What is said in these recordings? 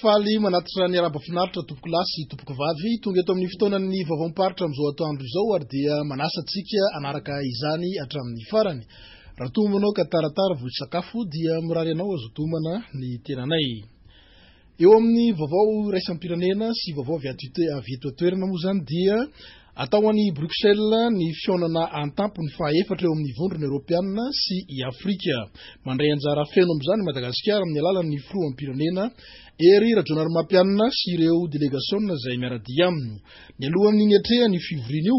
faly manatitra ny araba finaritra tompoko lahy sy tompoko vavy tonga eto amin'ny fotoanan'ny vaovaom-paritra amin'izao atoandro izao ary dia manasa antsika anaraka izany hatramin'ny farany raha toa manao ka taratara voly sakafo dia mirary anao azo tomana ny tenanay Eo amin'ny vaovao iraisam-pirenena sy vaovao avy aty avy eto an-toerana moa izany dia atao any Bruxelles ny fihaonana an-tampony fahaefatra eo amin'ny Vondrona Eoropeana sy i Afrika. Mandray anjara feno amin'izany i Madagasikara amin'ny alalan'ny Filoham-pirenena Hery Rajaonarimampianina sy ireo delegasiona izay miara-dia aminy. Mialohan'ny niatrehany io fivoriana io,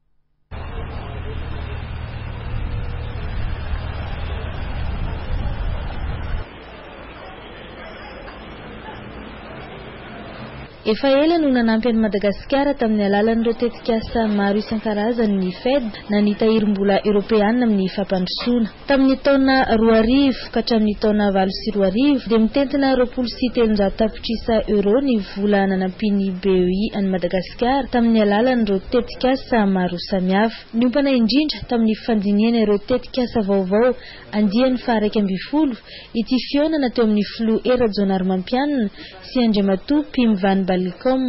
Efa ela no nanampy an'i Madagasikara tamin'ny alalan'ireo tetikasa maro isan-karazany ny Fed na ny Tahirim-bola Eoropeana amin'ny fampandrosoana. Tamin'ny taona roa arivo ka hatramin'ny taona valo sy roa arivo dia mitentina roapolo sy telonjato tapitrisa euros ny vola nanampian'ny BEI an'i Madagasikara tamin'ny alalan'ireo tetikasa maro samihafa. Niompana indrindra tamin'ny fandinihana ireo tetikasa vaovao andiany faharaika ambin'ny folo ity fihaonana teo amin'ny filoha Hery Rajaonarimampianina sy Andriamatoa Pim Van Balcom,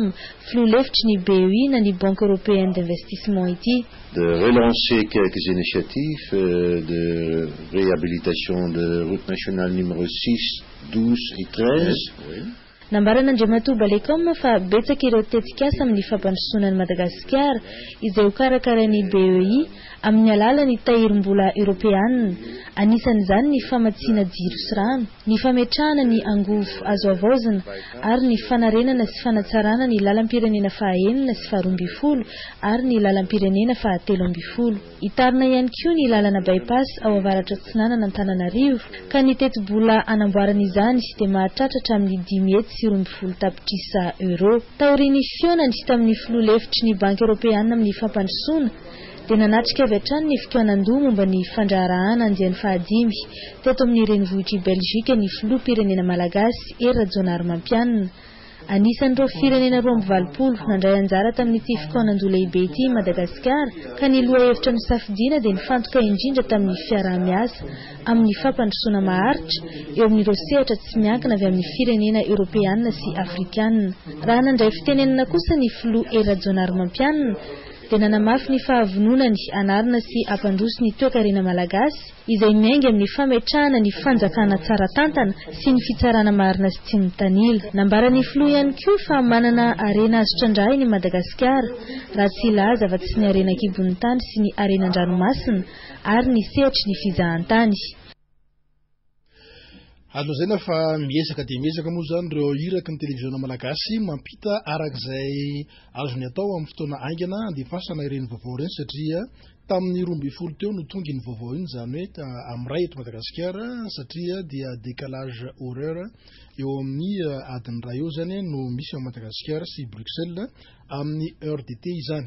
filoha lefitry ny BEI na ny Banque Européenne d'Investissement ity. de relancer quelques initiatives de rehabilitation de route nationale numéro six, douze et treize. Nambaran'Andriamatoa Balecom fa betsaka ireo tetikasa amin'ny fampandrosoana an'i Madagasikara izay hokarakarain'ny BEI amin'ny alalan'ny tahirim-bola eoropeanina, anisan'izany ny famatsiana jiro sy rano, ny fametrahana ny angovo azo havaozina ary ny fanarenana sy fanatsarana ny lalam-pirenena fahaenina sy faharoa ambin'ny folo ary ny lalam-pirenena fahatelo ambin'ny folo. Hitarina ihany koa ny lalana Bypass ao Avaratra-Atsinanan'Antananarivo, ka ny tetibola hanamboarana izany dia mahatratra hatramin'ny dimy hetsy sy roa ambin'ny folo tapitrisa euros. Taorian'ny fihaonany tamin'ny filoha lefitry ny Banky Eoropeana amin'ny Fampandrosoana, dia nanatrika avy hatrany ny fitohanan-doha momba ny fandraharahana andiany fahadimy teto amin'ny renivohitr'i Belgique ny filoham-pirenena malagasy Hery Rajaonarimampianina. Anisan'ireo firenena roa amby valopolo nandray anjara tamin'ity fikaonandoha lehibe ity i Madagasikara ka ny lohahevitra nosafidiana dia nifantoka indrindra tamin'ny fiaraha-miasa amin'ny fampandrosoana maharitra eo amin'ireo sehatra tsy miankina avy amin'ny firenena eoropeanina sy afrikanina. Raha nandray fitenenana kosa ny filoha Hery Rajaonarimampianina dia nanamafy ny fahavononany hanarina sy hampandroso ny toekarena malagasy izay miainga amin'ny fametrahana ny fanjakana tsara tantana sy ny fitsarana marina sy tsy mitanila. Nambaran'ny filoha ihany koa fa manana harena azo trandrahina i Madagasikara raha tsy hilaza afa-tsy ny harena an-kibon'ny tany sy ny harena an-dranomasina ary ny sehatry ny fizahantany. Azo lazaina fa miezaka dia miezaka moa izany ireo iraky ny televiziona malagasy mampita araka izay azony atao amin'ny fotoana aingana handefasana ireny vaovao ireny satria tamin'ny roa ambin'ny folo teo no tonga iny vaovao iny izany hoe amin'ny ray eto Madagasikara satria dia décalage horaire eo amin'ny eh, adin'ny ray eo izany no misy ao Madagasikara sy Bruxelles amin'ny heure d'été izany.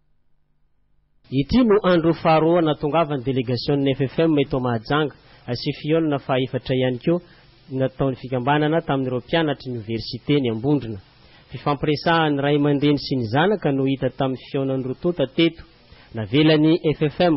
Ity no andro faharoa nahatongavan'ny delegasion'ny FFM eto Mahajanga sy Fihaonana fahaefatra ihany koa nataon'ny fikambanana tamin'ireo mpianatry ny Oniversiten'i Ambondrona. Fifampiresahan'ny ray aman-dreny sy ny zanaka no hita tamin'ny fihaonan'ny roa tonta teto. Navelan'ny FFM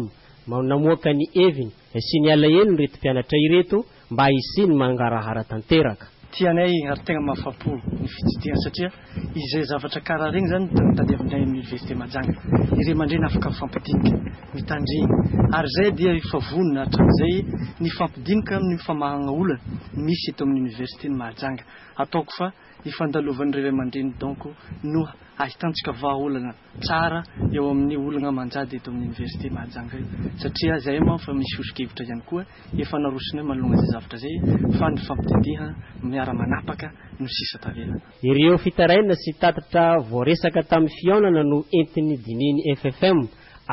namoaka ny heviny Asiany alahelo ireto mpianatra ireto mba hisiany mangarahara tanteraka. Tianay ary tegna mahafapo ny fitsidihana satria izay zavatra karaha regny zany no tadiavinay amin'ny Université Mahajanga. Ny ray aman-dreny afaka mifampidinika, mitandregny ary zay dia efa vonona hatramizay nifampidinika amin'ny mifamahagna olana misy eto amin'ny Université ny Mahajanga. Ataoko fa ifandalovan'ny ray aman-dreny donc no ahitantsika vahaolana. tsara eo amin'ny ologna aman-jady eto amin'ny Université Mahajanga io satria zay manko fa misy sosokevitra ihany koa efa narosony hoe manologna zay zavatra zay fa ny fampididiha miara-manapaka no sisa tavela. Ireo fitarainana sy tatitra voaresaka tamin'ny fihaonana no entin'ny dinihin'ny FFM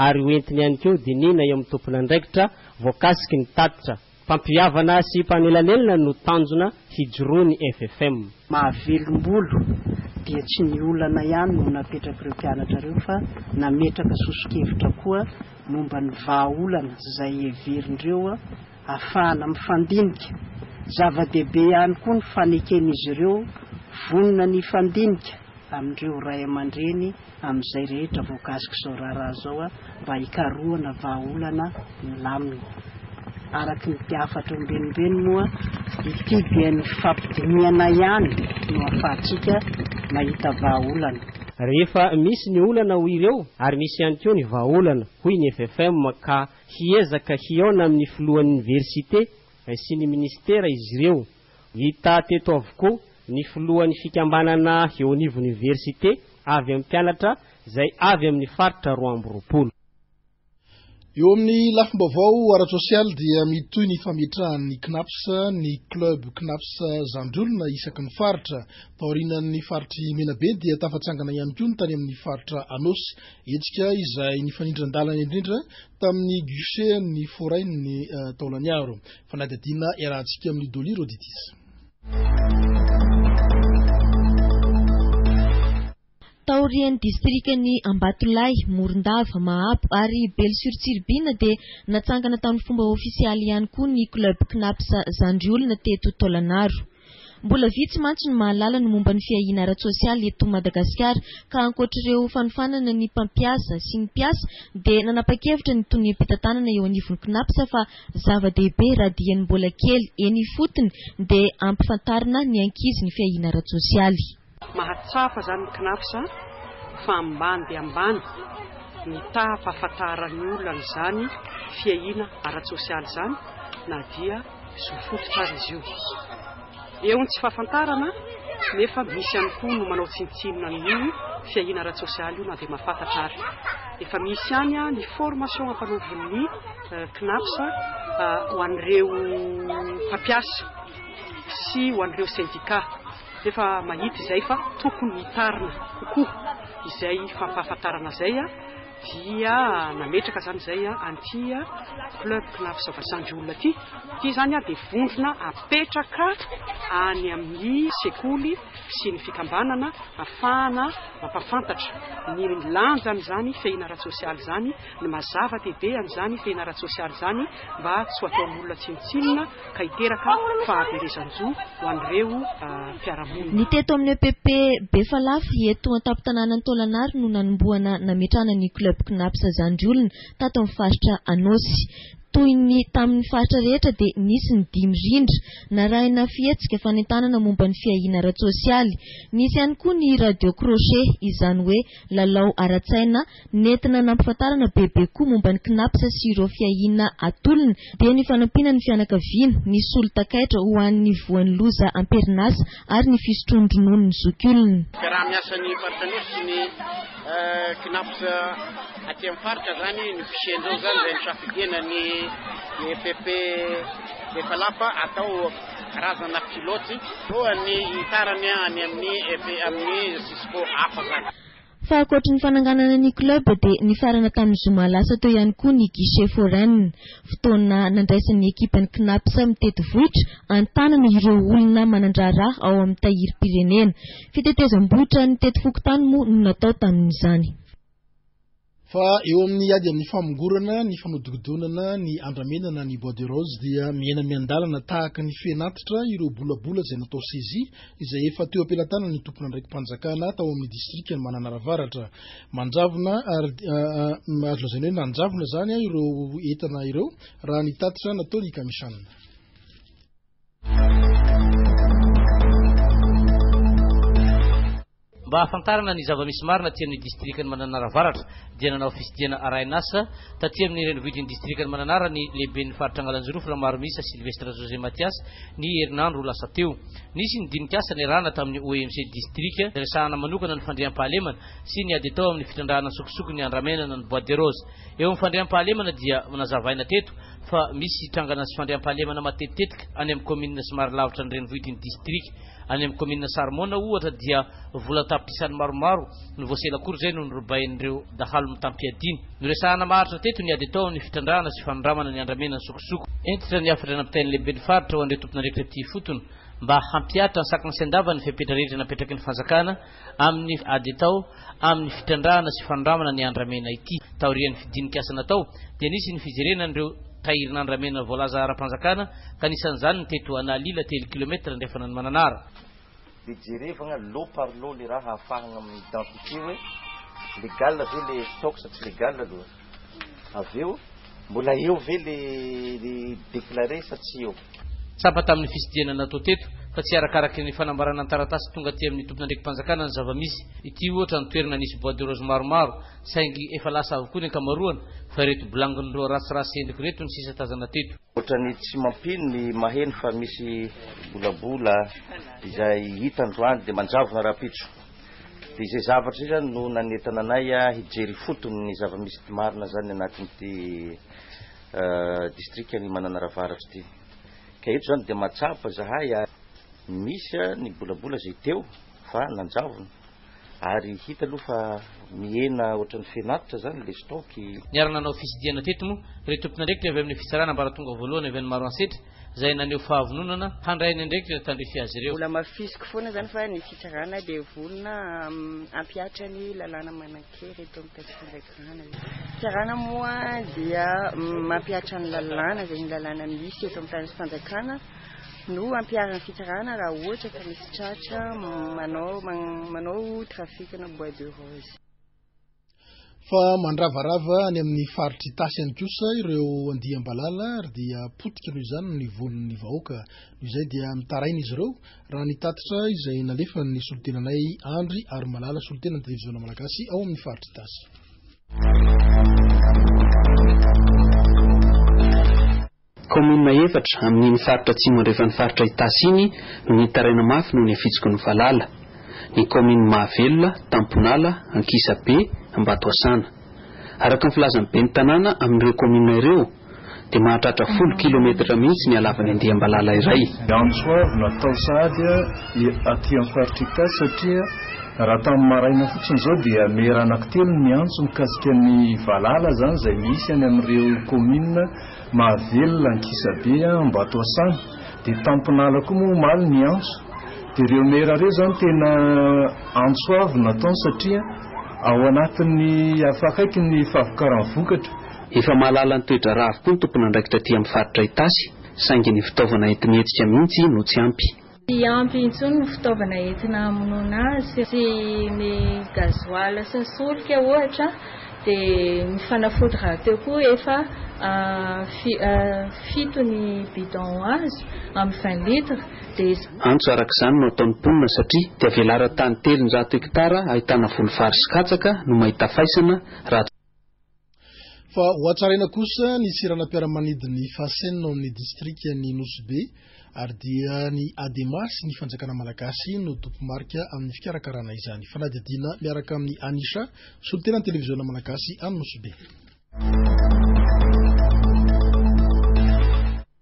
ary ho entiny ihany koa diniana eo amin'ny tompon'andraikitra voakasiky ny tatitra. Fampihavana sy mpanelanelana no tanjona hijoroan'ny FFM. Mahavelombolo, dia tsy ny olana ihany no napetrak'ireo mpianatra ireo fa nametraka soso-kevitra koa momba ny vahaolana izay heverindreo afahana mifandinika. Zava-dehibe ihany koa ny faneken'izy ireo vonona ny hifandinika. amin'ireo ray aman-dreny amin'izay rehetra voakasik'izao raharaha izao mba hikarohana vahaolana milamina. Araka ny mpihafatro ambenimbeny moa, ity dia ny fampidinihana ihany no ahafahantsika mahita vahaolana. Rehefa misy ny olana ho ireo ary misy ihany koa ny vahaolana hoy ny FFM ka hiezaka hihaona amin'ny filohan'ny oniversite sy ny minisitera izy ireo. Hita teto avokoa ny filohan'ny fikambanana eo anivon'ny oniversite avy amin'ny mpianatra izay avy amin'ny faritra roa amby roapolo. Eo amin'ny lafim-baovao ara-tsosialy dia mitohy ny fametrahan'ny Cnaps ny club Cnaps Zandriolona isaky ny faritra. Taorianan'ny faritr'i Menabe dia tafatsangana ihany koa ny tany amin'ny faritra Anôsy. Hetsika izay nifanindran-dalana indrindra tamin'ny guichet-n'ny Forain'ny Taolagnaro. Fanadihadiana iarahantsika amin'i Dolly Roditis. Taorian'ny distrikan'i Ambatolahy, Morondava, Mahabo ary Belo sur Tsiribihina dia natsangana tamin'ny fomba ofisialy ihany koa ny club Cnaps Zandriolona teto Taolagnaro. Mbola vitsy mantsy no mahalala ny momba ny fiahiana ara-tsosialy eto Madagasikara ka ankoatr'ireo fanofanana ny mpampiasa sy ny mpiasa dia nanapa-kevitra ny toniam-pitantanana eo anivon'ny Cnaps fa zava-dehibe raha dia ny mbola kely eny ifotony dia ampifantarina ny ankizy ny fiahiana ara-tsosialy. Mahatsapa zany ny Cnaps a fa ambany dia ambany ny taha pahafantaran'ny olona an'izany fiahiana ara-tsosialy izany na dia zo fototra ary izy io. Eo ny tsy fahafantarana nefa misy ihany koa no manao tsinontsinona an'io fiahiana ara-tsosialy io na dia mahafantatra ary. Efa misy ihany a ny formation ampanaovin'ny Cnaps ho an'ireo mpampiasa sy ho an'ireo sendika. Efa mahita izay fa tokony hitarina kokoa izay fampahafantarana izay dia nametraka izany izay an'ity club CNAFS Vasanjy olona ity. Ity izany dia vondrona apetraka any amin'ny sekoly sy ny fikambanana afahana mampafantatra ny lanjan'izany fihahina ara-tsosialy izany. Ny mazava dia be an'izany tena ara-tsosialy izany mba tsy ho ataon'olona tsinontsinona ka hiteraka fahaverezan-jo ho an'ireo mpiara-monina. Ny teto amin'ny epp Befalafy, eto an-tampon-tanànan'i Tôlanary no nanombohana nametrahana ny Club Cnaps Zandriolona tato amin'ny faritra Anôsy. Toy ny tamin'ny faritra rehetra dia nisy ny dihy mirindra, narahina fihetsika fanentanana momba ny fiahiana ara-tsosialy. Nisy ihany koa ny Radio Crochet, izany hoe lalao ara-tsaina Nentina nampifantarana bebe koa momba ny Cnaps sy ireo fiahiana atolony dia ny fanampiana ny fianakaviana, ny solon-takaitra ho an'ny voan'ny loza am-perinasa ary ny fisotroan'ny ronono ny zokiolona. Fiaraha-miasan'ny Faritra Nosy sy ny Cnaps aty amin'ny Faritra izany no fisian'izao izany izay nisafidiana ny epp Befalapa atao karazana pilote alohan'ny hitarany any amin'ny epp amin'ny cisco hafa izany. Fa ankoatry ny fananganana ny club dia nifarana tamin'ny zoma lasa teo ihany koa ny guichet foraine. Fotoana nandraisan'ny ekipan'ny Cnaps mitety vohitra an-tanana ireo olona manan-draharaha ao amin'ny tahirim-pirenena. Fitetezam-bohitra ny teti-fokontany moa no natao tamin'izany. Fa eo amin'ny ady amin'ny famongorana, ny fanodikodinana, ny andramena na ny bois de rose dia mihena miandalana tahaka ny fen'antitra ireo bolabola izay natao saisie izay efa teo am-pelatanan'ny tompon'andraiki-panjakana tao amin'ny distrikan'i Mananara Avaratra. Manjavona ary azo lazaina hoe nanjavona izany ireo entana ireo raha ny tatitra nataon'ny kamisanina. Mba hahafantarana ny zava-misy marina aty amin'ny distrikan'i Mananara Avaratra dia nanao fisidihana arahin'asa taty amin'ny renivohitin'ny distrikan'i Mananara ny lehiben'ny faritra Angalanjirofo Ramaromiisa Sylvestre José Mathias ny herinandro lasa teo. Nisy ny dinik'asa niarahana tamin'ny OMC distrika niresahana manokana ny fandriampahalemana sy ny ady atao amin'ny fitrandrahana an-tsokosoko ny andramenana ny bois de rose. Eo amin'ny fandriampahalemana dia nazavaina teto fa misy trangana sy fandriampahalemana matetitetika any amin'ny kaominina somary lavitra ny renivohitin'ny distrika. Any amin'ny kaominina Sarimona ohatra dia vola an-tapitrisany maromaro no voasela akory izay no norobain'ireo dahalo mitam-piadiana. Noresahana maharitra teto ny ady atao amin'ny fitrandrahana sy fanondramana ny andramena ny sokosoko. Hentitra ny hafatra nampitain'ny lehiben'ny faritra ho an'ireo tompon'andraikitra ity ifotony mba hampihatra an-sakana sy an-davany ny fepetra rehetra napetraky ny fanjakana amin'ny ady tao amin'ny fitrandrahana sy fanondramana ny andramena ity. Taorian'ny dinik'asa natao dia nisy ny fijerena an'ireo tahirin'andramena voalaza ara-panjakana ka anisan'izany ny teto Analila telo kilometatra andrefana an'i Mananara. Dia jerevagna lot par lot le raha ahafahagna mi-identifier hoe legal ve le stock sa tsy legal aloha. Avy eo, mbola eo ve le déclaré sa tsy eo? Tsapa tamin'ny fisidihana natao teto fa tsy arakaraky ny fanambarana an-taratasy tonga aty amin'ny tompon'andraiki-panjakana ny zava-misy. Ity ohatra ny toerana nisy bois de rose maromaro saingy efa lasa avokoa ny ankamaroany fa ireto bilangin'ireo ratsiratsy endriko ireto no sisa tazana teto. Ohatran'ny tsy mampino ny maheno fa misy bolabola izay hita androany dia manjavona rahampitso. Dia izay zavatra izay izany no nanentana anay hijery ifotony ny zava-misy ity marina izany anatin'ity distrikan'i Mananara Avaratra ity. Ka eto izany dia mahatsapa izahay ary misy ny bolabola izay teo fa nanjavona ary hita aloha fa mihena ohatran'ny fen'atitra izany ilay stock. Niara-nanao fitsidiana teto moa ireo tompon'andraikitra avy amin'ny fitsarana ambaratonga voalohany avy any Maroantsetra, izay naneho fahavononana handray ny andraikitra tandrify azy ireo. Mbola mafisiko foana izany fa ny fitsarana dia vonona hampihatra ny lalàna manan-kery eto amin'ny Tafika indray karana. Ny fitsarana moa dia mampihatra ny lalàna, izay ny lalàna misy eto amin'ny Tafika fanjakana no ampiharin'ny fitsarana raha ohatra ka misy tratra manao manao trafic na bois de rose. Fa mandravarava any amin'ny faritr'Itasy ihany kosa ireo andiam-balala ary dia potika noho izany ny volon'ny vahoaka. Noho izay dia mitaraina izy ireo raha ny tatitra izay nalefan'ny solontenanay Andry ary Malala solontenan'ny televiziona malagasy ao amin'ny faritr'Itasy. Kaominina efatra amin'iny faritra atsimo andrefan'ny faritra Itasy iny no nitaraina mafy noho ny hafitsiky ny valala, ny kaominina Mahavelona, Tamponala, Ankisabe, Ambatoasana. Araka ny filazan'ny ben'ny tanàna amin'ireo kaominina ireo dia mahatratra folo kilometatra mihitsy ny halavan'ny andiam-balala iray. Ny antso avo natao sahady aty amin'ny faritra Itasy satria raha tamin'ny maraina fotsiny izao dia mera anankitelo ny antso mikasika ny valala izany izay misy any amin'ireo kaominina. Mahavelona ny kisa be a Ambatoasany de Tamponala koa moa omaly ny antso de reo mera reo zany tena antso avo nataony satria ao anatin'ny afakaiky ny fahavokaran'ny vokatra. Efa mahalala ny toedraharaha avokoa ny tompon'andraikitra aty amin'ny faritra Itasy saingy ny fitaovana enti-mihetsika mihitsy no tsy ampy. Tsy ampy intsony ny fitaovana entina hamonoana azy sy ny gasoil sy ny solika ohatra dia ny fanafody rahateo koa efa fito ny bidon azo amin'ny vingt litres dia Antso araka izany no ataon'ny mponina satria dia velaran-tany telonjato hektara ahitana voly vary sy katsaka no mahita faisana raha tsy. Fa ho hatsaraina kosa ny seranam-piaramanidin'ny Fasn ao amin'ny distrikan'i Nosy Be ary dia ny Adema sy ny fanjakana malagasy no dopy marika amin'ny fikarakarana izany. Fanadihadiana miaraka amin'i Anisha, solontenan'ny televiziona malagasy any Nosy Be.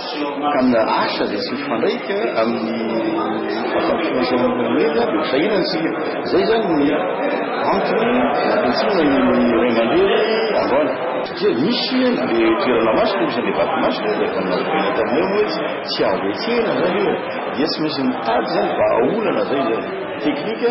ka amina asa izay tsy mifandraika amin'ny fampandrosoana izay manoloana dia ho sahirana isika. Izay izany ny antony nampiantsoana ny ray aman-dreny androany. Satria misy ilay toerana masina, misy ilay vato masina, dia efa nolazaina taminay hoe tsy azo hetsehina izany io, dia tsy maintsy mitady izany vahaolana izay izany teknika.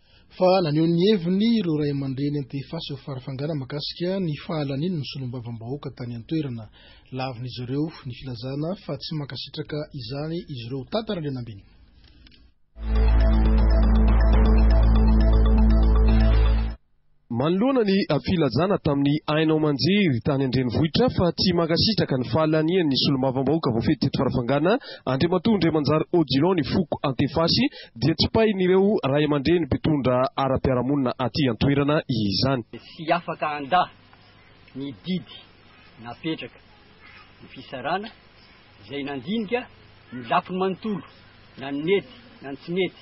fa naneho ny heviny ireo ray aman-dreny Antefa sy Farafangana mahakasika ny fahalaniany ny solombavambahoaka tany an-toerana. Lavin'izy ireo ny filazana fa tsy mankasitraka izany izy ireo. Tantara indray nambiny. Manoloana ny filazana tamin'ny haino aman-jery tany an-drenivohitra fa tsy mankasitraka ny fahalanian'ny solombavambahoaka voafetra teto Farafangana, Andriamatoa Ndriamanjary Odilon ny foko Antefasy, dia tsipahin'ireo ray aman-dreny mpitondra ara-piarahamonina aty an-toerana izany. Tsy afaka handà ny didy napetraka ny fisarana izay nandinika ny lafiny manontolo na ny nety na ny tsy nety.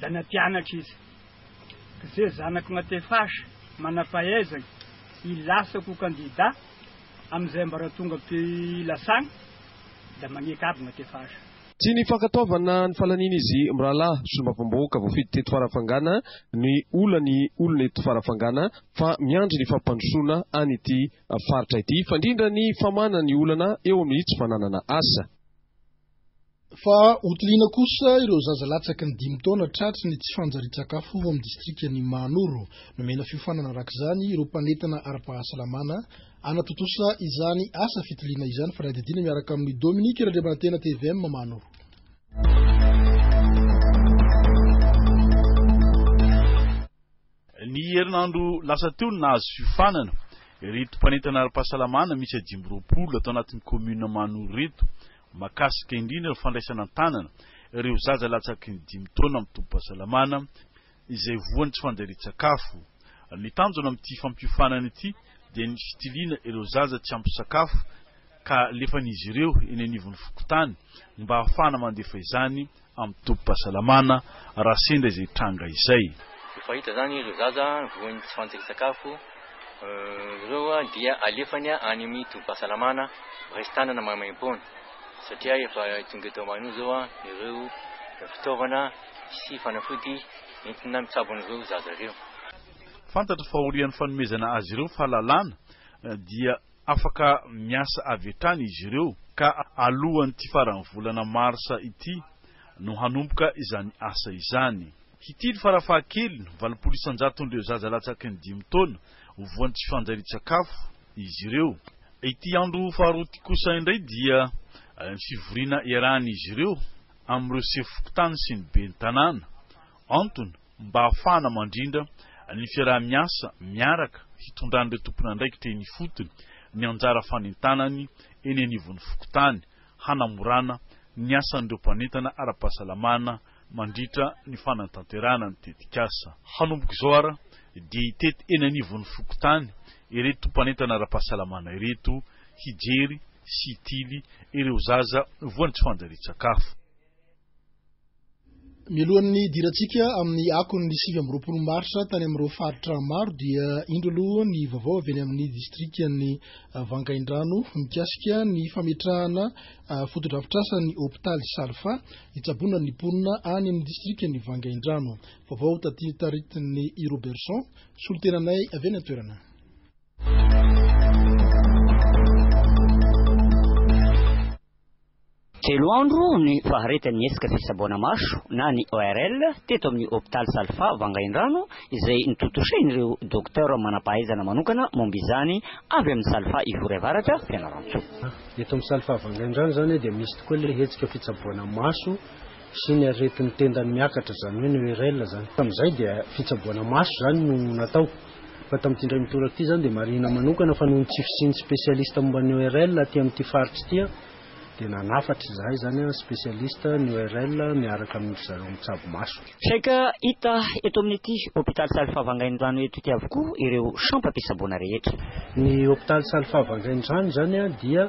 Dia nampianatra izy, Ze zanako matefas, manam-pahaizagna, hilasako ho kandida amin'izay ambaratonga am-pilasagna, dia magneky aby matefas. Tsy ny fankatoavana ny fahalanian'izy mirahalahy solombavambahoaka voafidy teto Farafangana ny olan'ny olona eto Farafangana fa miandry ny fampandrosoana an' ity faritra ity fandrindra ny famahana ny olana eo amin'ny tsy fananana asa. Fa hotiliana kosa ireo zaza latsaky ny dimy taona tratry ny tsy fanjarian-tsakafo ao amin'ny distrikan'i Mahanoro. Nomena fiofanana araka izany ireo mpanentana ara-pahasalamana hanatontosa izany asa fitiliana izany fa ny adidiana miaraka amin'i Dominique Randriamanantena tvm Mahanoro. Ny herinandro lasa teo no nahazo fiofanana ireto mpanentana ara-pahasalamana miisa dimy amby roapolo ato anatin'ny kaominina Mahanoro ireto mahakasika indrindra ny fandraisana an-tanana ireo zaza latsaky ny dimy taona amin'ny tobim-pahasalamana izay voan'ny tsy fanjarian-tsakafo. Ny tanjona amin'ity fampiofanana ity dia ny fitiliana ireo zaza tsy ampy sakafo ka alefan'izy ireo eny anivon'ny fokontany mba hahafahana mandefa izany amin'ny tobim-pahasalamana raha sendra izay tranga izay. Efa hita izany ireo zaza voan'ny tsy fanjarian-tsakafo ireo dia alefany any amin'ny tobim-pahasalamana raisin-tanana maimaim-poana satria efa tonga eto Mahaino izao ireo fitaovana sy fanafody entina mitsabo an'ireo zaza ireo. Fantatra fa aorian'ny fanomezana azy ireo fahalalana dia Afaka miasa avy hatrany izy ireo ka alohan'ity faran'ny volana marsa ity no hanomboka izany asa izany. Hitily farafahakeliny valopolo isan-jaton'ireo zaza latsaky ny dimy taona ho voan'ny tsy fanjarian-tsakafo izy ireo. Ity andro faharoa ity kosa indray dia ny fivoriana iarahan'izy ireo amin'ireo sefo fokontany sy ny ben'ny tanàna Antony, mba hahafahana mandrindra ny fiaraha-miasa miaraka hitondran'ireo tompon'andraikitra eny ifotony ny anjara fanentanany eny anivon'ny fokontany hanamorana ny asan'ireo mpanentana ara-pahasalamana mandritra ny fanatanterahana ny tetikasa. Hanomboka izao àry dia hitety eny anivon'ny fokontany ireto mpanentana ara-pahasalamana ireto hijery sy hitily ireo zaza voan'ny tsy fanjarian-tsakafo. Mialohan'ny hidirantsika amin'ny akon'ny sivy amby roapolo marsa tany amin'ireo faritra maro dia indro aloha ny vaovao avy eny amin'ny distrikan'ny ah, Vangaindrano mikasika ny fametrahana ah, fotodrafitrasan'ny hopitaly Salfa hitsaboana ny mponina any amin'ny distrikan'ny Vangaindrano. Vaovao taty taritin'ny i Robertson, solontenanay avy any an-toerana. Telo andro ny faharetan'ny hetsika fisaboana maso na ny ORL teto amin'ny hopitaly Salfa Vangaindrano izay notontosain'ireo Docteur manam-pahaizana manokana momba izany avy amin'ny Salfa Ivory Avaratra, Fianarantsoa. Eto amin'ny Salfa Vangaindrano izany dia misy tokoa ilay hetsika fitsaboana maso. sy ny aretin'ny tendany miakatra, izany hoe ny ORL izany. Tamin'izay dia fitsaboana maso izany no natao. Fa tamin'ity indray mitoraka ity izany dia marihina manokana fa noho ny tsy fisian'ny spesialista momba ny ORL aty amin'ity faritra ity aho dia nanafatra izahay izany spesialista ny ORL miaraka amin'ndry zareo mitsabo maso. Saika hita eto amin'ity hopitaly Saly Fahavangaindrano eto ity avokoa ireo sampam-pitsaboana rehetra. Ny hopitaly Saly Fahavangaindrano izany dia.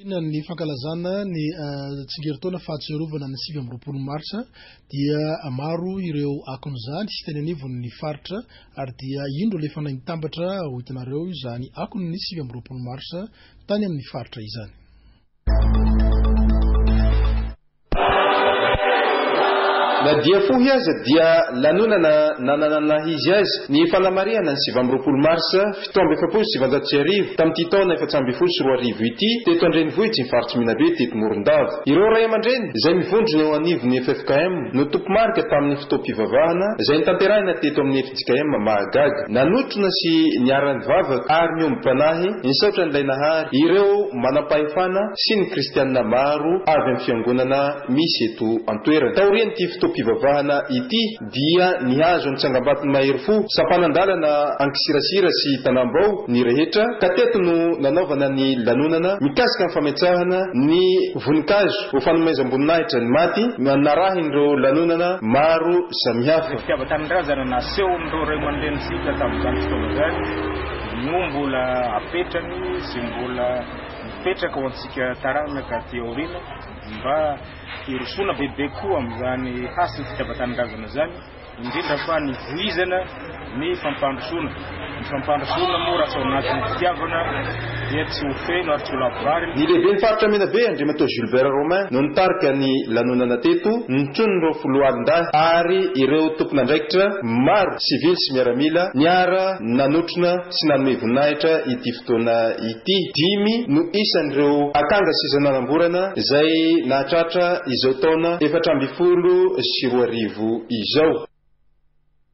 Aorianan' ny fankalazana ny tsingerin-taona fahatsiarovana ny sivy amby roapolo martsa dia maro ireo akon' izany teny anivon' ny faritra ary dia indro ilay fanahy mitambatra hoentinareo izany akon' ny sivy amby roapolo marsa tany amin' ny faritra izany. Na dia fohy aza dia lanonana nananana izy azy ny fanamarihana ny sivy amby roapolo marsa fito amby efapolo sy sivanjato sy arivo tamin'ity taona efatra ambin'ny folo sy roa arivo ity teto an-drenivohitry ny Faritsy Menabe teto Morondava. Ireo ray aman-dreny izay mivondrona eo anivon'ny ffkm no tompo-marika tamin'ny fotoam-pivavahana izay notanterahina teto amin'ny fjkm Mahagaga. Nanotrona sy niara-nivavaka ary niombo-panahy nisaotra an'Ilay Nahary ireo manam-pahefana sy ny kristiana maro avy amin'ny fiangonana misy eto an-toerana. Taorian'ity fotoam-pivavahana ity dia nihazo ny tsangambaton'ny mahery fo sampanan-dalana Ankisirasira sy Tanambao ny rehetra ka teto no nanaovana ny lanonana mikasika ny fametsahana ny voninkazo ho fanomezam-boninahitra ny maty narahin'ireo lanonana maro samihafa. Ny fitiavan-tanindrazana naseho amin'ireo raiamandrenintsika tamin'izany fotoana izany. no mbola apetrany sy mbola mipetraka ho antsika taranaka aty aoriana mba hirosoana bebe koa amin'izany hasin'ny fitiavan-tanindrazana izany indrindra fa ny voizana ny fampandrosoana ny fampandrosoana moa raha tsy ao anatin'ny fitiavana dia Tsy ho feno ary tsy ho lavo vary. Ny lehiben'ny faritra Menabe, Andriamatoa Julbert Romain, no nitarika ny lanonana teto, notsonin'ireo foloalindahy ary ireo tompon'andraikitra maro sivily sy miaramila niara nanotrona sy nanome voninahitra ity fotoana ity. Dimy no isan'ireo akanga sisa nanamborana izay nahatratra izao taona efatra ambin'ny folo sy roa arivo izao.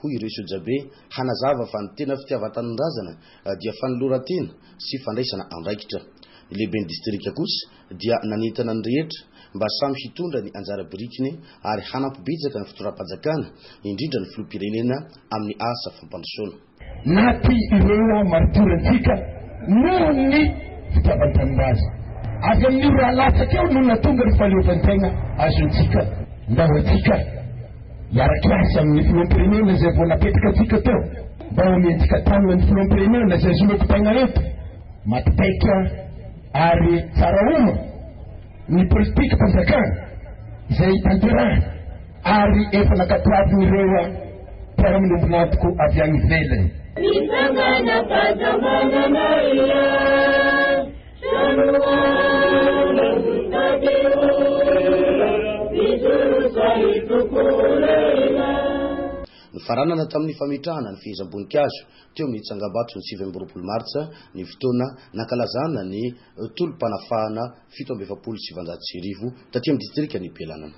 Hoy ireo sojabe hanazava fa ny tena fitiavan-tanindrazana dia fanoloran-tena sy fandraisana andraikitra. Ny lehiben'ny distrika kosa dia nanentana ny rehetra mba samy hitondra ny anjara birikiny ary hanampy betsaka ny fitondram-panjakana, indrindra ny filoham-pirenena amin'ny asa fampandrosoana. Naty ireo aho maritiora antsika noho ny fitiavan-tanindraza. Avy amin'io raha latsaka io no nahatonga ny fahaleovan-tegna azontsika. Ndao antsika. Hiara-kiasa amin'ny Filoham-pirenena izay vao napetrakantsika teo mba homentsika tanana ny Filoham-pirenena izay soloky taina eto, matipaitra ary tsara oma ny politikam-panjakana izay tanterahina ary efa nakatoavin'ireo mpiara-miombon'antoko avy any ivelany. Fitsangana fahasambanana iray. Nifaranana tamin'ny fametrahana ny fehezam-boninkazo teo amin'ny tsangambato ny sivy amby roapolo martsa ny fotoana nankalazana ny tolom-panafahana fito amby efapolo sy sivanjato sy arivo taty amin'ny distrikan'i Belanana.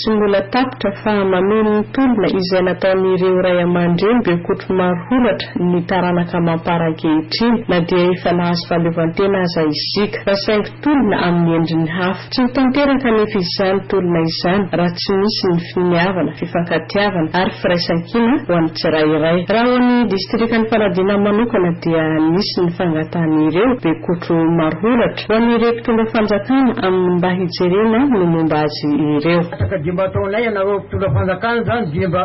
Tsy mbola tapitra fa manohy ny tolona izay nataon'ireo ray aman-dreny bekoto maro holatra ny taranaka amam-para ankehitriny na dia efa nahazo fahaleovantena aza isika fa saingy tolona amin'ny endriny hafa. Tsy ho tanteraka anefa izany tolona izany raha tsy misy ny finiavana, fifankatiavana ary firaisankina ho an'ny tsirairay. Raha ao amin'ny distrikan'i Fanadinà manokana dia nisy ny fangatahan'ireo bekoto maro holatra, Ho an'ireo mpitondra fanjakana amin'ny mba hijerena no momba azy ireo. Afaka dia mba ataonay ianareo mpitondra fanjakana izany dia mba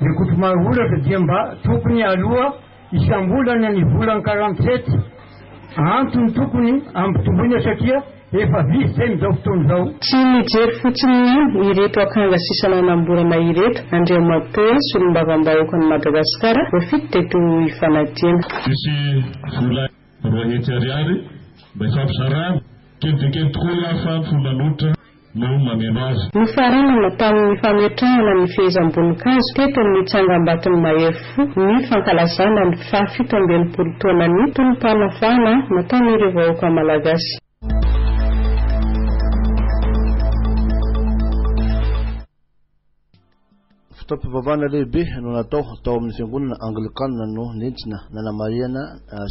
mikotro marolatra dia mba tokony aloha isam-bolana ny volan quarante sept antony tokony ampitomboina satria efa vitsy izay amin'izao fotoana izao. Tsy mijery fotsiny ihany ireto akanga sisa nanamborana ireto Andriamatoa solombavambahoakan'i Madagasikara voafidy teto Ifanadiana. Hisy vola. Roa hetsy ariary mba hifampizarana. Kely dia kely tokoa ny ahafahan'ny folomanoditra no mameno azy. Nofaranana tamin'ny fametrahana ny fehezam-boninkazo teto amin'ny tsangambaton'i Mahery Fo ny fankalazana ny faha fito amby enimpolo taonan'ny tolom-panafahana nataon'ireo vahoaka malagasy. Fotoam-pivavahana lehibe no natao tao amin'ny Fiangonana Anglikana no nentina nanamarihana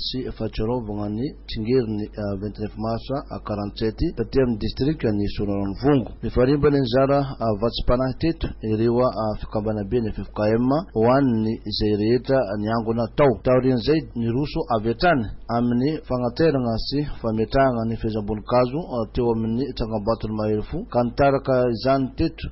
sy fahatsiarovana ny tsingerin'ny vingt neuf mars quarante sept taty amin'ny distrikan'i Soanarano-Vongo. Nifarimbona nizara vatsim-panahy teto ireo Fikambanaben'ny ffkm ho an'ny izay rehetra niangona tao. Taorian'izay, niroso avy hatrany amin'ny fagnaterana sy fametrahana ny fehezam-boninkazo teo amin'ny tsangambaton'i Maherifo ka nitaraka izany teto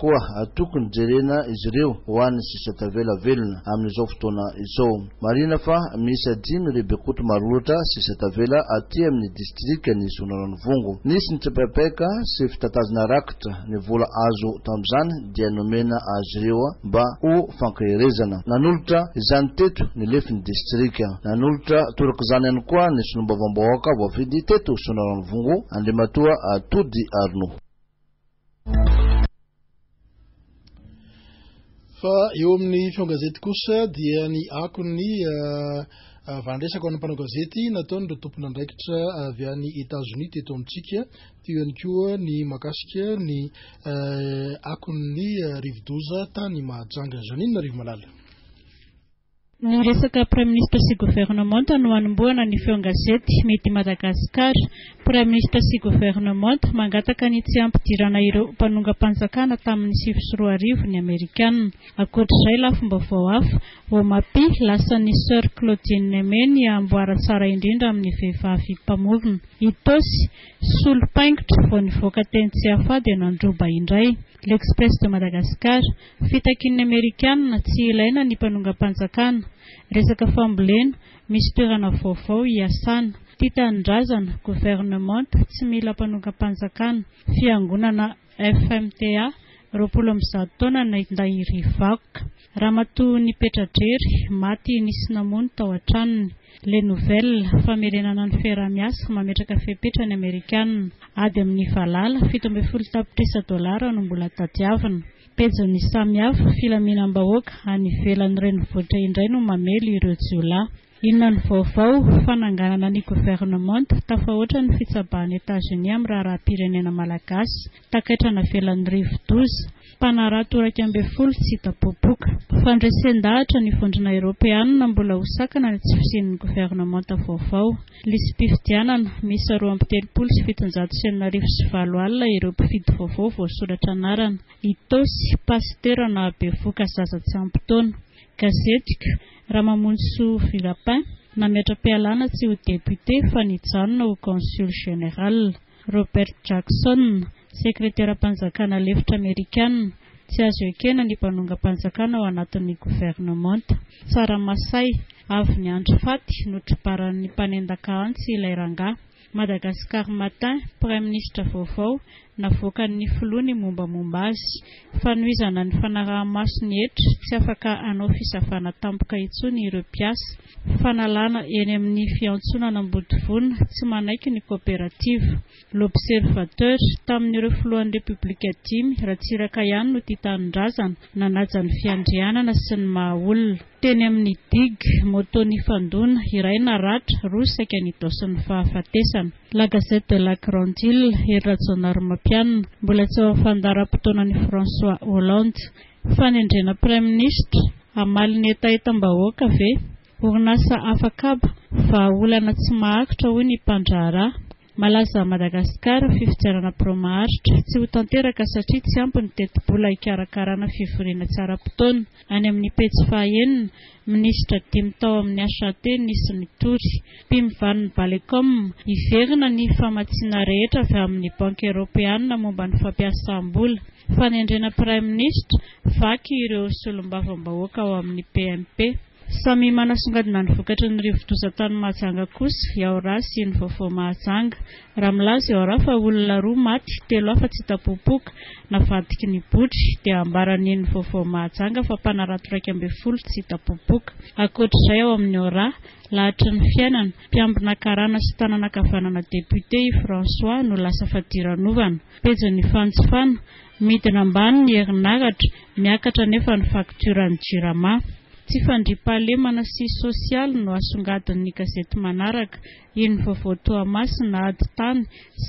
Koa tokony jerena izy ireo ho an'ny sisa tavela velona amin'izao fotoana izao. Marihina fa miisa dimy ireo bekoto marolatra sisa tavela aty amin'ny distrikan'i Soanarano-Vongo. Nisy nitsapaipaika sy fitatazana rakitra, ny vola azo tamin'izany dia nomena azy ireo mba ho fankaherezana. Nanolotra izany teto ny lefin'ny distrika. Nanolotra torak'izany ihany koa ny solombavambahoaka voafidy teto Soanarano-Vongo, Andriamatoa Tody Arnaud. Fa eo amin'ny fion gazety kosa dia ny akon'ny Ah, Valandresako an'ny mpanao gazety nataon'ireo tompon'andraikitra ah, avy any Etazonia teto amintsika teo ihany koa ny makasika ny eh, akon'ny eh, rivodoza tany Mahajanga. Janine Rivomalala. Ny resaka Praiminisitra sy Governemanta no hanombohana ny feon-gazety Midi Madagascar. Praiminisitra sy Governemanta mangataka ny tsy hampidirana ireo mpanongam-panjakana tamin'ny sivy sy roa arivo ny Amerikana. Ankoatr'izay, lafim-baovao hafa, Omapi, lasan'ny Soeur Claudine Neme ny amboara tsara indrindra amin'ny vehivavy mpamorona. Itaosy, solopaingotra, vao nivoaka teny Tsiafahy dia nandroba indray. L'Express de Madagascar. Fitakian'ny Amerikana, tsy ilaina ny mpanongam-panjakana. Resaka fambolena, misy toerana vaovao hiasana. Tia tanindrazana, gouvernement, tsy mila mpanongam-panjakana. Fiangonana FMTA, roapolo amby zato taona naindahiry vakoka. Ramatoa nipetra-drery, maty nisy namono tao an-tranony. Les Nouvelles, Famerenana ny fiaraha-miasa mametraka fepetra ny Amerikana, ady amin'ny valala, fito ambin'ny folo tapitrisa dolara no mbola tadiavina. Pejin'ny samihafa, Filaminam-bahoaka any ivelan'ny renivohitra indray no mamely ireo jiolahy. Inona no vaovao? Fananganana ny governemanta, tafahoatra ny fitsabahan'i Etazonia amin'ny raharaham-pirenena malagasy. Takaitra navelan'ny rivodoza. Mpanarato iraika ambin'ny folo tsy hita popoka. Fandresen-dahatra ny Vondrona Eoropeanina mbola ho sakana ny tsy fisian'ny governemanta vaovao. Lisi-pifidianana, miisa roa amby telopolo sy fitonjato sy enina arivo sy valo alina ireo mpifidy vaovao voasoratra anarana. Itaosy, Pasitera nahabevoka zaza tsy ampy taona. Gazetiko, Ramamonjisoa Vilapin, nametra-pialana tsy ho député fa nijanona ho Consul Général. Robert Jackson, sekreteram-panjakana lefitra amerikana, Tsy azo ekena ny mpanongam-panjakana ao anatin'ny governemanta. Tsaramasahy, Avy niandry faty, notrobaran'ny mpanendaka antsy ilay rangahy. Madagascar Matin, Praiminisitra vaovao, navoakan'ny filoha ny mombamomba azy. Fanohizana ny fanaraha-maso ny hetra, tsy afaka hanao fisavana tampoka intsony ireo mpiasa. fanalana eny amin'ny fiantsonana Ambodivona tsy manaiky ny kaoperativa. L'Observateur, Tamin'ireo filohan'ny Repoblika dimy, Ratsiraka ihany no tia tanindrazana, nanaja ny fiandrianana sy ny maha olona. Teny amin'ny digue, moto nifandona, iray naratra, roa saika nidaosin'ny fahafatesana. La Gazette de la Grande Ile, Hery Rajaonarimampianina, Mbola tsy ao amin'ny fandaharam-potoanan'i François Hollande. Fanendrena Praiminisitra, hamaly ny hetahetam-bahoaka ve? Orinasa afakaba, vahaolana tsy maharitra hoy ny mpandraharaha. Malaza Madagasikara, fifidianana birao maharitra, tsy ho tanteraka satria tsy ampy ny tetibola hikarakarana fivoriana tsy ara-potoana. Any amin'ny pejy fahaenina, Minisitra dimy tao amin'ny HAT nisy mitory. Pim Van Balekom, Hiverina ny famatsiana rehetra avy amin'ny Banky Eoropeana momba ny fampiasam-bola. Fanendrena Praiminisitra, vaky ireo solombavambahoaka ao amin'ny PMP. Samy manasongadina ny vokatry ny rivodoza tany Mahajanga kosa i Aora sy ny vaovao Mahajanga. Raha milaza eo araha fa olona roa maty, telo hafa tsy hita popoka, navadiky ny botry, dia ambara ny ny vaovao Mahajanga fa mpanarato iraika ambin'ny folo tsy hita popoka. Ankoatra izay ao amin'ny eo araha, lahatry ny fiainana, mpiambina karana sy tanana ankavanana député i François no lasa fadiranovana. Pejin'ny fanjifana, midina ambany ny herinaratra, miakatra anefa ny facture ny jirama. Tsy fandriampahalemana sy sosialy no asongadin'ny gazety manaraka. Eny vaovao Toamasina ady tany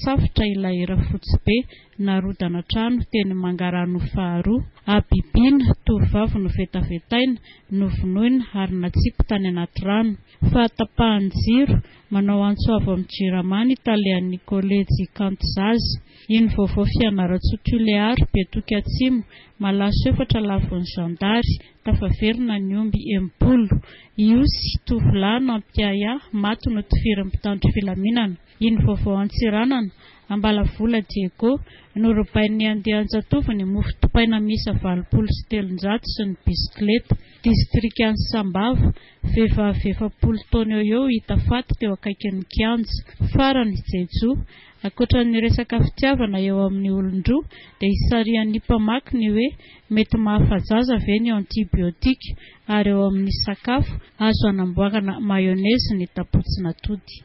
safotra ilay Rafotsibe narodana trano teny Mangarano faharoa. Habibiana, tovovavy novetavetaina, novonoina ary natsipy tany anaty rano. Fahatapahan'ny jiro, manao antso avo amin'ny Jirama ny talehan'ny kolejy Kanto Zaza. Eny vaovao Fianarantsoa Tuléar, Betoky Atsimo, malaso efatra lavoan'ny zandary, Tafaverina ny omby enimpolo. I Osy, tovolahy nampiahiahy, maty notifirin'ny mpitandro filaminana. I Nivaovao Antsiranana, Ambalavola Diego, norobain'ny andian-jatovo ny mofo dipaina miisa valopolo sy telonjato sy ny bisikileta. Distrikan'i Sambava, vehivavy efapolo taona eo ho eo hita faty teo akaikin'ny kianja. Farany, Jejo, Ankoatra ny resaka fitiavana eo amin'ny olon-droa dia hisarihan'ny mpamaky ny hoe mety mahafa-jaza ve ny antibiotiques ary ao amin'ny sakafo azo anamboarana mayonnaise ny tapotsin'atody.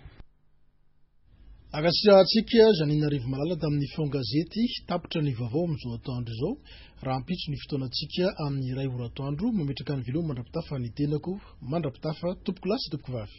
Ankasitrahantsika Janine Rivomalala tamin'ny feo an-gazety tapitra ny vaovao amin'izao atoandro izao. Rahampitso ny fotoanantsika amin'ny iray ora atoandro. Mametraka ny veloma mandra-pitafa ny tenako. Mandra-pitafa, tompokolahy sy tompokovavy.